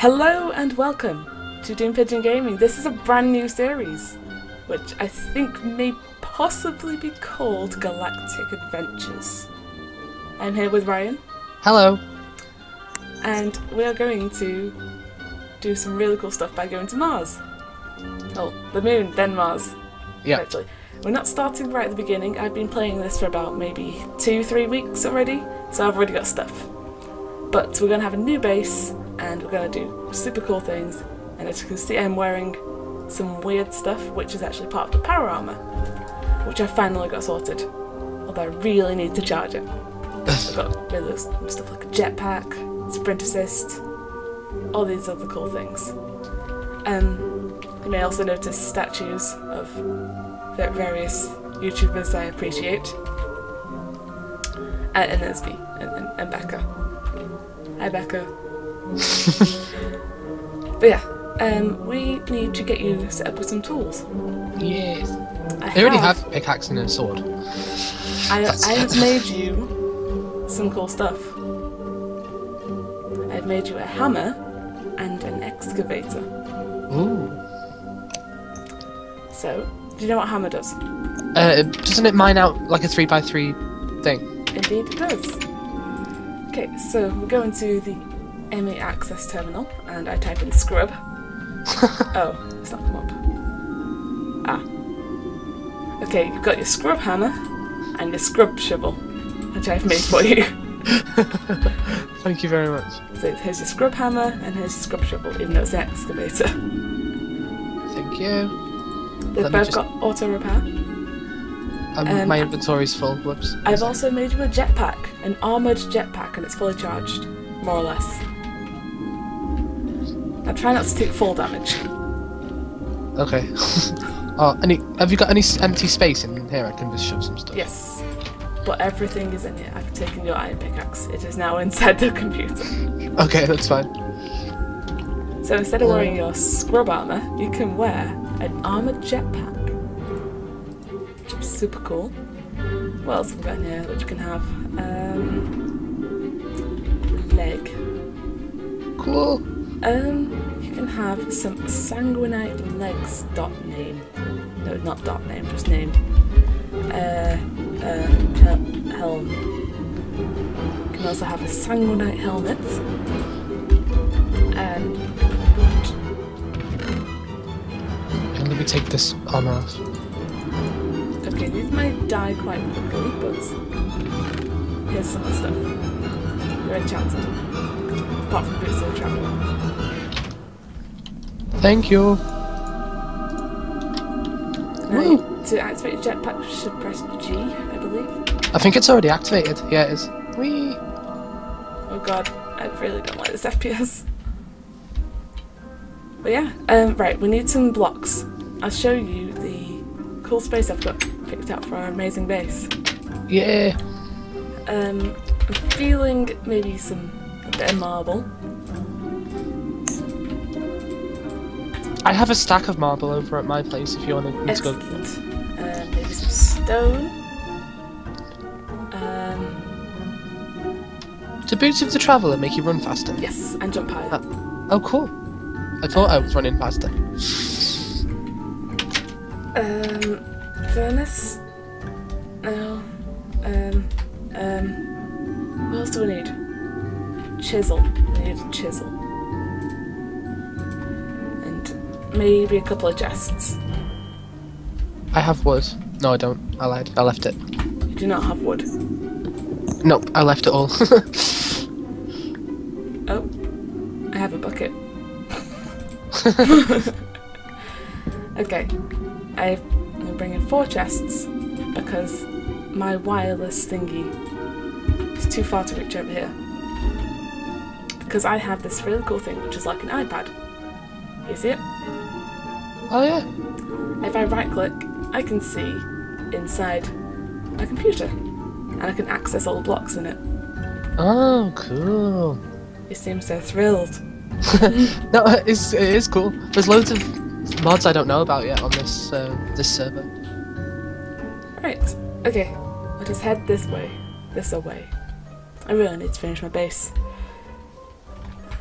Hello and welcome to Doom Pigeon Gaming. This is a brand new series, which I think may possibly be called Galactic Adventures. I'm here with Ryan, Hello. and we are going to do some really cool stuff by going to Mars. Oh, the moon, then Mars. Yeah. Actually, we're not starting right at the beginning. I've been playing this for about maybe two, three weeks already, so I've already got stuff. But we're gonna have a new base, and we're gonna do super cool things. And as you can see, I'm wearing some weird stuff, which is actually part of the power armor, which I finally got sorted. Although I really need to charge it. I've got really some stuff like a jetpack, sprint assist, all these other cool things. Um, you may also notice statues of va- various YouTubers I appreciate. And, and there's me, and, and, and Becca. Hi, Becca. But yeah, um, we need to get you set up with some tools. Yes. I They already have a pickaxe and a sword. I, I have made you some cool stuff. I've made you a hammer and an excavator. Ooh. So, do you know what hammer does? Uh, doesn't it mine out like a 3x3 thing? Indeed, it does. Okay, so we're going to the ME Access terminal and I type in scrub. oh, it's not come up. Ah. Okay, you've got your scrub hammer and your scrub shovel, which I've made for you. Thank you very much. So here's your scrub hammer and here's your scrub shovel, even though it's an excavator. Thank you. They've Let both just- got auto repair. Um, Um, my inventory's full. Whoops. I've also made you a jetpack, an armoured jetpack, and it's fully charged, more or less. Now try not to take full damage. Okay. oh, any? Have you got any s- empty space in here? I can just shove some stuff. Yes. But everything is in here. I've taken your iron pickaxe. It is now inside the computer. Okay, that's fine. So instead of wearing your scrub armour, you can wear an armoured jetpack. Which is super cool. What else have we got in here which can have? Um, leg. Cool. Um, you can have some sanguinite legs dot name. No, not dot name, just name. Uh, uh, hel- helm. You can also have a sanguinite helmet. And And let me take this armor off. okay, these might die quite quickly, but here's some of the stuff. You're enchanted. Apart from boots of traveler. Thank you. Woo. to activate your jetpack, you should press G, I believe. I think it's already activated. Yeah, it is. Whee! Oh god, I really don't like this FPS. But yeah, um, right, we need some blocks. I'll show you the cool space I've got picked out for our amazing base. Yeah. Um, I'm feeling maybe some a bit of marble. I have a stack of marble over at my place if you want to go. Excellent. Uh, maybe some stone. Um, Do boots of the traveller make you run faster? yes, and jump higher. Uh, Oh, cool. I thought I was running faster. Um, furnace? No. Um, um, what else do we need? Chisel. We need a chisel. Maybe a couple of chests. I have wood. No, I don't. I lied. I left it. You do not have wood. Nope, I left it all. Oh, I have a bucket. okay, I- I'm bringing four chests because my wireless thingy is too far to reach over here. Because I have this really cool thing which is like an iPad. You see it? Oh yeah. If I right click, I can see inside my computer and I can access all the blocks in it. Oh, cool. You seem so thrilled. No, it's it is cool. There's loads of mods I don't know about yet on this uh, this server. Right, okay, let us head this way. This away. I really need to finish my base.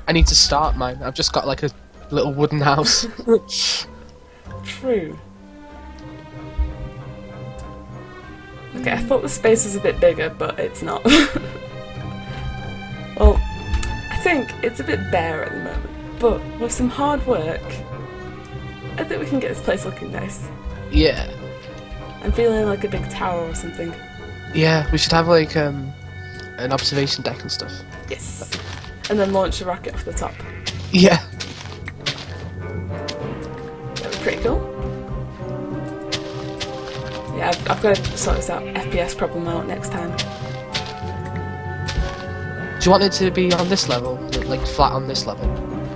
I need to start mine. I've just got like a little wooden house. True. Okay, I thought the space was a bit bigger, but it's not. well, I think it's a bit bare at the moment, but with some hard work, I think we can get this place looking nice. yeah. I'm feeling like a big tower or something. Yeah, we should have like um an observation deck and stuff. Yes. And then launch a rocket off the top. Yeah. Pretty cool. Yeah, I've, I've got to sort this out FPS problem out next time. Do you want it to be on this level, like flat on this level,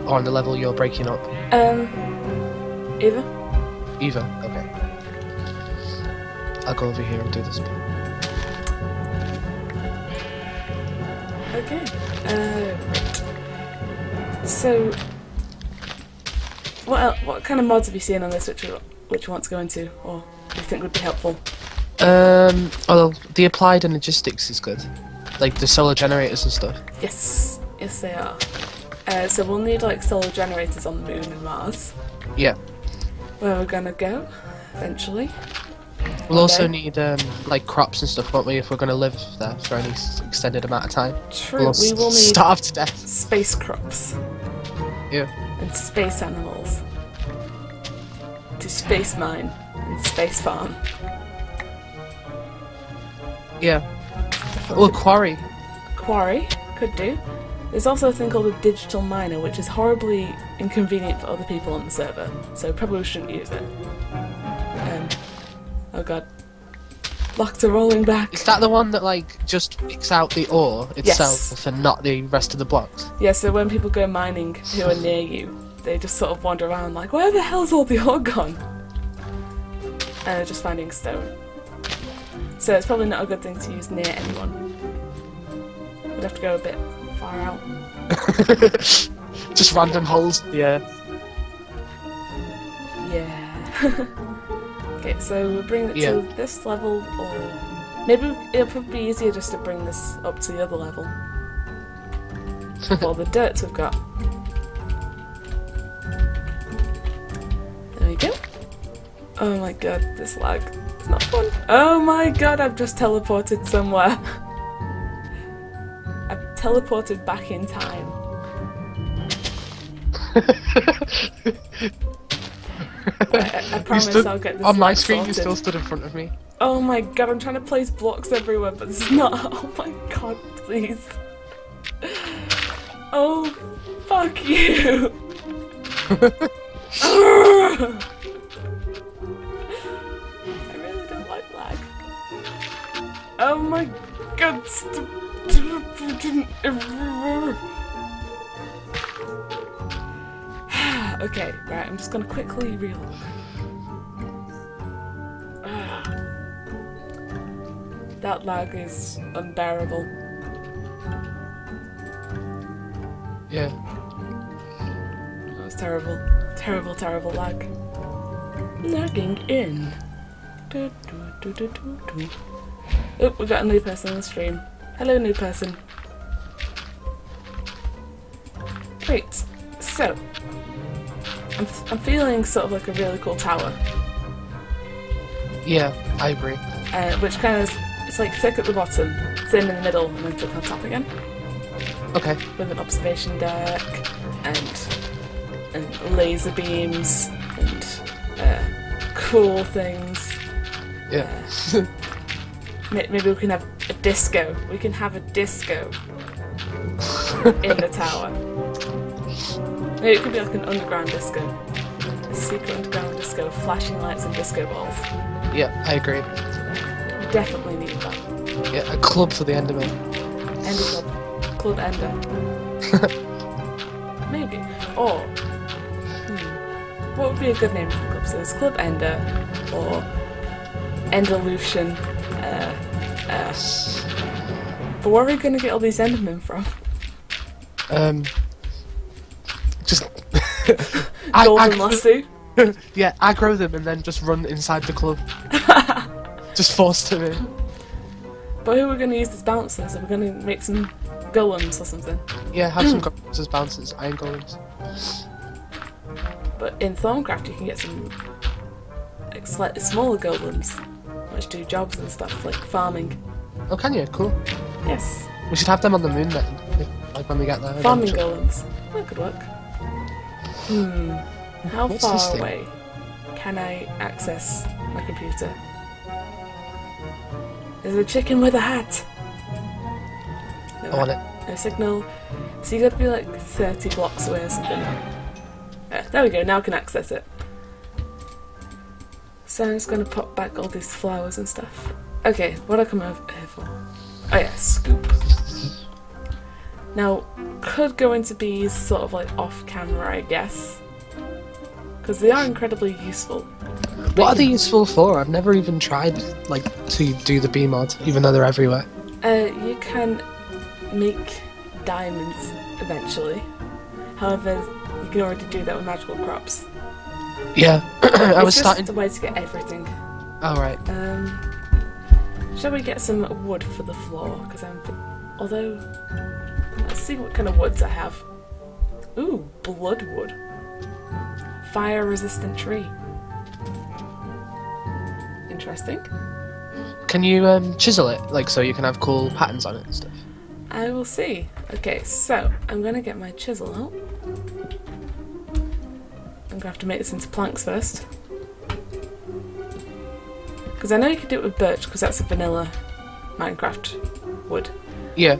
or on the level you're breaking up? Um, either. Either. Okay. I'll go over here and do this. Okay. Uh. So, what what kind of mods have you seen on this which you, which you want to go into, or you think would be helpful? Um. Well, the applied energistics is good, like the solar generators and stuff. Yes, yes they are. Uh, so we'll need like solar generators on the moon and Mars, Yeah. where we're gonna go eventually. We'll also need um like crops and stuff, won't we? If we're going to live there for any extended amount of time. True, We'll we will need starve to death. space crops Yeah. And space animals to space mine and space farm. Yeah. Well, quarry. Quarry could do. There's also a thing called a digital miner, which is horribly inconvenient for other people on the server, so probably shouldn't use it. Um, oh god. Blocks are rolling back. Is that the one that like just picks out the ore itself Yes. and not the rest of the blocks? Yeah, so when people go mining who are near you, they just sort of wander around like, where the hell's all the ore gone? And they're just finding stone. So it's probably not a good thing to use near anyone. We'd have to go a bit far out. just random holes. Yeah. Yeah. okay, so we'll bring it Yeah. to this level, or maybe it'll probably be easier just to bring this up to the other level. All the dirt we've got. There we go. Oh my god, this lag. It's not fun. Oh my god, I've just teleported somewhere. I've teleported back in time. I, I promise stood- I'll get this on my screen, you still stood in front of me. Oh my god, I'm trying to place blocks everywhere, but this is not. Oh my god, please. Oh, fuck you. I really don't like lag. Oh my god, everywhere. Okay, right, I'm just gonna quickly reload. That lag is unbearable. Yeah. Oh, that was terrible. Terrible, terrible lag. Lagging in. Du, du, du. Oh, we got a new person on the stream. Hello, new person. Great. So, I'm, I'm feeling sort of like a really cool tower, Yeah, I agree. uh, which kind of it's like thick at the bottom, thin in the middle, and then thick on top again. Okay. with an observation deck and and laser beams and uh, cool things. Yeah. May- Maybe we can have a disco. We can have a disco in the tower. Maybe it could be like an underground disco. A secret underground disco, with flashing lights and disco balls. yeah, I agree. We definitely need that. Yeah, a club for the Enderman. Ender Club. Club Ender. Maybe. Or, hmm, what would be a good name for the club? So there's Club Ender, or Enderlution. Uh, uh. But where are we going to get all these Endermen from? Um. Golden I- Lasso? yeah, aggro them and then just run inside the club. just force them in. But who are we going to use as bouncers? Are we going to make some golems or something. Yeah, have some golems as bouncers, iron golems. But in Thaumcraft, you can get some like slightly smaller golems, which do jobs and stuff like farming. Oh, can you? Cool. Yes, We should have them on the moon then, like when we get there. farming golems. That could work. Hmm. How What's far away can I access my computer? There's a chicken with a hat. No, I want it. no signal. So you gotta be like 30 blocks away or something. Yeah, there we go, now I can access it. So I'm just gonna pop back all these flowers and stuff. Okay, what I come over here for? Oh yeah, scoop. Now, could go into bees sort of like off camera, I guess. Because they are incredibly useful. What are they useful for? I've never even tried like to do the bee mod, even though they're everywhere. Uh, you can make diamonds eventually. However, you can already do that with magical crops. Yeah, I it's was just starting. the way to get everything. All right. Um, shall we get some wood for the floor? Because I'm. Although, see what kind of woods I have. Ooh, bloodwood. Fire-resistant tree. Interesting. Can you um, chisel it, like so you can have cool patterns on it and stuff? I will see. Okay, so I'm gonna get my chisel out. I'm gonna have to make this into planks first. Because I know you can do it with birch, because that's a vanilla Minecraft wood. Yeah.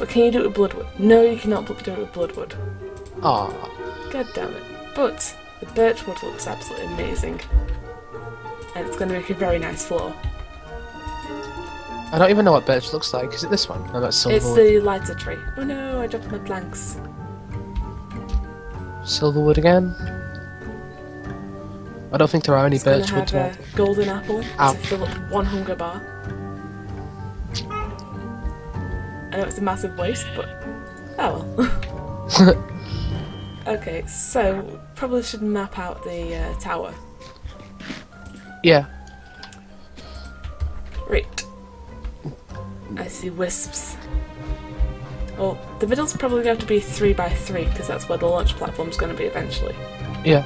But can you do it with bloodwood? No, you cannot do it with bloodwood. Ah. God damn it. But the birch wood looks absolutely amazing. And it's going to make a very nice floor. I don't even know what birch looks like. Is it this one? No, that's silver. It's the lighter tree. Oh no, I dropped my planks. Silverwood again. I don't think there are any It's wood have a golden apple Ow. to fill up one hunger bar. I know it's a massive waste, but oh well. okay, so probably should map out the uh, tower. Yeah. Right. I see wisps. Well, the middle's probably going to be 3 by 3 because that's where the launch platform's going to be eventually. Yeah.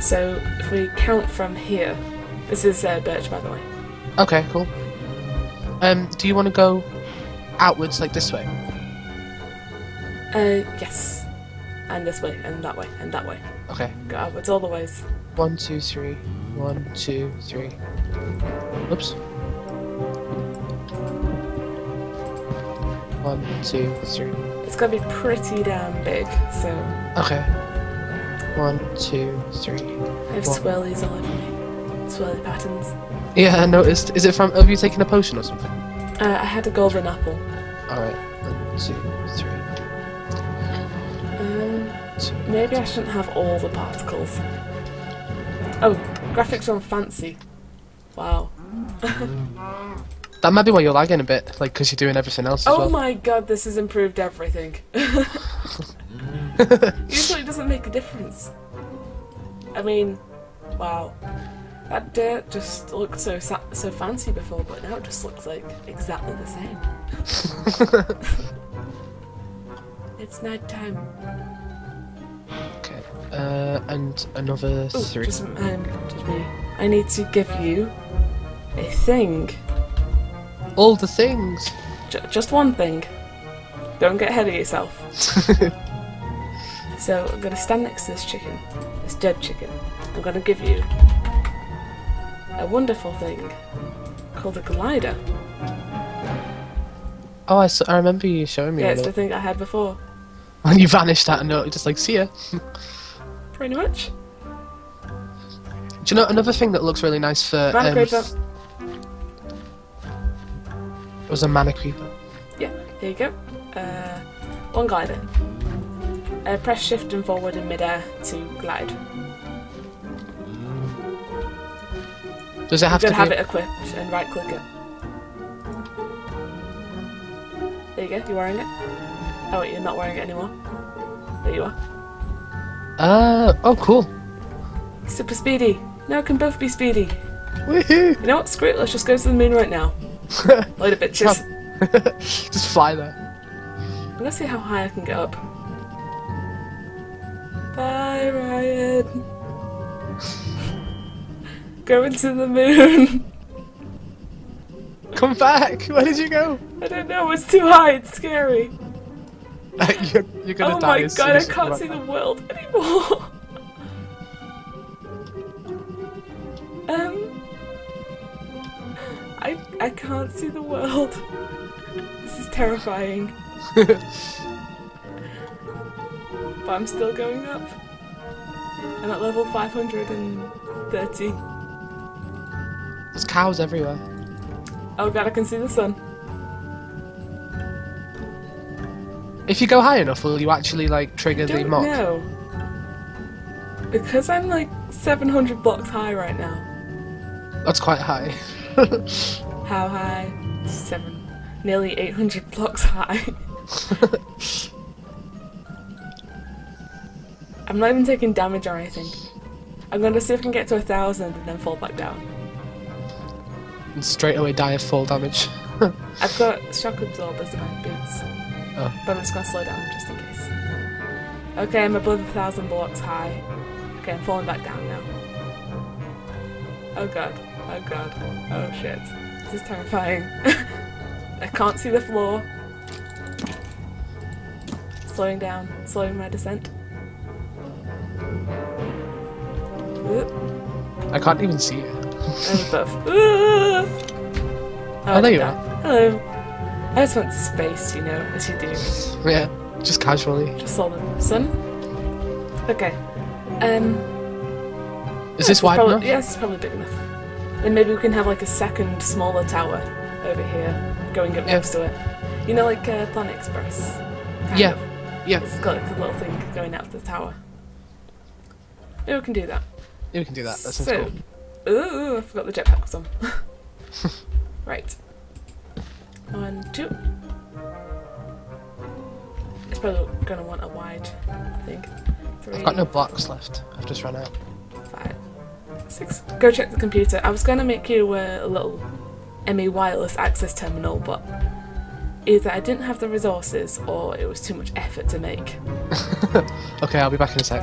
So if we count from here, this is uh, birch by the way. Okay, cool. Um, do you want to go outwards like this way? Uh, yes. And this way, and that way, and that way. Okay. Go outwards all the ways. One, two, three. One, two, three. Oops. One, two, three. It's going to be pretty damn big, so Okay. One, two, three. I have One. swirlies all over me. Swirly patterns. Yeah, I noticed. Is it from? Have you taken a potion or something? Uh, I had a golden apple. All right. One, two, three. Um, two. maybe I shouldn't have all the particles. Oh, graphics are on fancy. Wow. That might be why you're lagging a bit, like because you're doing everything else as Oh well. my god, this has improved everything. Usually it doesn't make a difference. I mean, wow. That dirt just looked so sa- so fancy before, but now it just looks like exactly the same. It's night time. okay. Uh, and another Ooh, three. just, um, just me. I need to give you a thing. All the things. J- just one thing. Don't get ahead of yourself. So I'm gonna stand next to this chicken, this dead chicken. I'm gonna give you a wonderful thing called a glider. Oh, I remember you showing me. Yeah, it's the thing I had before. And you vanished out of nowhere, just like see ya. Pretty much. Do you know another thing that looks really nice for? Mana Um, creeper. was a mana creeper. Yeah, here you go. Uh, one glider. Uh, press shift and forward in midair to glide. Does it have to have it equipped and right click it. There you go, you're wearing it. Oh wait, you're not wearing it anymore. There you are. Uh, oh, cool. Super speedy. Now it can both be speedy. Woohoo! You know what? Screw it. Let's just go to the moon right now. Load of bitches. Just fly there. Let's see how high I can get up. Going to the moon. Come back! Where did you go? I don't know, it's too high, it's scary. you're, you're gonna oh die. my god, I can't see the world anymore. um, I I can't see the world. This is terrifying. but I'm still going up. I'm at level 530. There's cows everywhere. Oh god, I can see the sun. If you go high enough, will you actually like trigger the Don't mock? know. Because I'm like 700 blocks high right now. That's quite high. How high? Seven. Nearly 800 blocks high. I'm not even taking damage or anything. I'm gonna see if I can get to a thousand and then fall back down. And straight away die of fall damage. I've got shock absorbers in my boots. Oh. But I'm just gonna slow down just in case. Okay, I'm above a thousand blocks high. Okay, I'm falling back down now. Oh god. Oh god. Oh shit. This is terrifying. I can't see the floor. Slowing down. Slowing my descent. Oop, I can't even see it. Above. Ah! Oh, Oh, there you down. Hello. I just went to space, you know, as you do. Yeah, just casually. Just saw the sun. Okay. Um. Is this it's wide probably, enough? Yeah, it's probably big enough. Then maybe we can have like a second smaller tower over here, going up Yeah. next to it. You know, like uh, Planet Express. Yeah. of. Yeah, It's got like a little thing going out of the tower. Maybe we can do that. yeah, we can do that. That sounds so, cool. Ooh, I forgot the jetpack was on. right. One, two. It's probably gonna want a wide thing. Three. I've got no blocks left. I've just run out. five, six. Go check the computer. I was going to make you uh, a little ME wireless access terminal, but either I didn't have the resources or it was too much effort to make. Okay, I'll be back in a sec.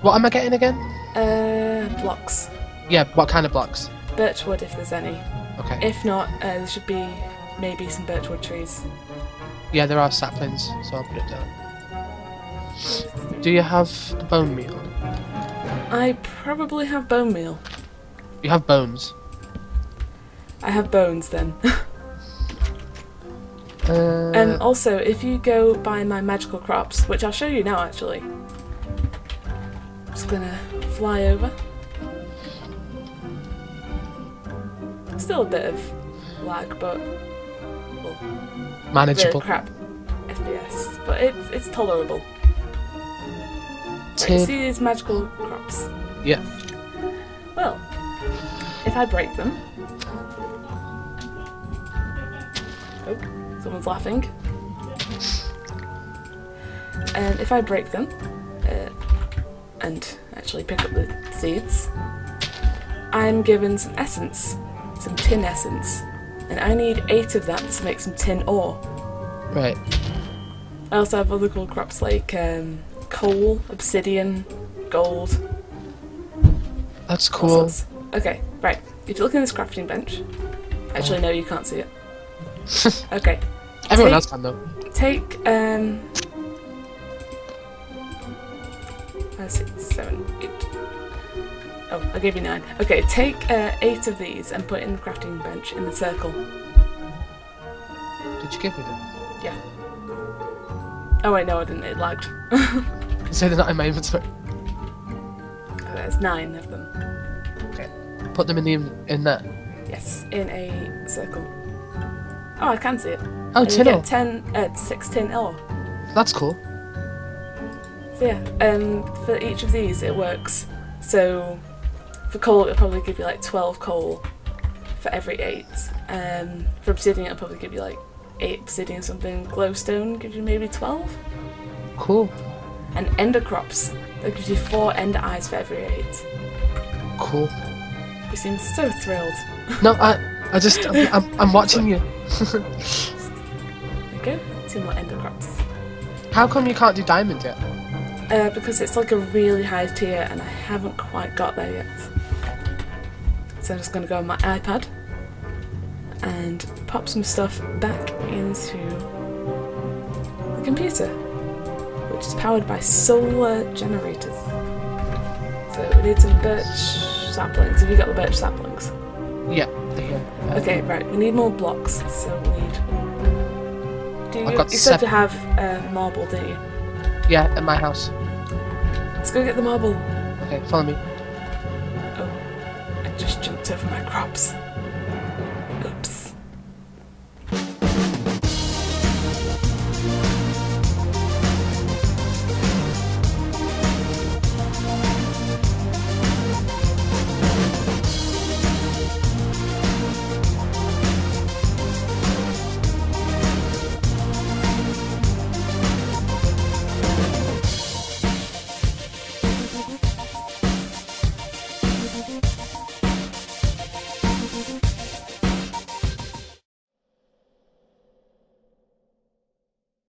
What am I getting again? Uh, blocks. Yeah, what kind of blocks? Birchwood, if there's any. Okay. If not, uh, there should be maybe some birchwood trees. Yeah, there are saplings, so I'll put it down. Do you have bone meal? I probably have bone meal. You have bones. I have bones then. Uh, and also, if you go buy my magical crops, which I'll show you now actually. I'm just gonna fly over. Still a bit of lag, but well, manageable. crap FPS, but it's it's tolerable. Right, see these magical crops? Yeah. Well, if I break them. Oh, someone's laughing. And if I break them, uh, and actually pick up the seeds, I'm given some essence, some tin essence, and I need eight of that to make some tin ore. Right. I also have other cool crops like um, coal, obsidian, gold, That's cool. Okay, right. If you look in this crafting bench, actually no, you can't see it. Okay, Everyone Take- else can though. take um, six, seven, eight. Oh, I gave you nine. Okay, take uh, eight of these and put it in the crafting bench in the circle. Did you give me them? Yeah. Oh wait, no, I didn't. It lagged. Say they're not in my inventory. There's nine of them. Okay. Put them in the in there. Yes, in a circle. Oh, I can see it. Oh, And tin ore. ten, uh, six tin ore. That's cool. So yeah, um, for each of these it works. So for coal it'll probably give you like 12 coal for every 8. Um, for obsidian it'll probably give you like 8 obsidian or something. Glowstone gives you maybe 12. Cool. And ender crops, that gives you 4 ender eyes for every 8. Cool. You seem so thrilled. No, I I just, I'm, I'm, I'm watching you. Go. Two more ender crops. How come you can't do diamond yet? Uh, because it's like a really high tier and I haven't quite got there yet. So I'm just going to go on my iPad and pop some stuff back into the computer, which is powered by solar generators. So we need some birch saplings. Have you got the birch saplings? Yeah. Okay, right. We need more blocks. So we need. Do you? I've got you said to have uh, marble, didn't you? Yeah, at my house. Let's go get the marble. Okay, follow me. Oh, I just jumped over my crops.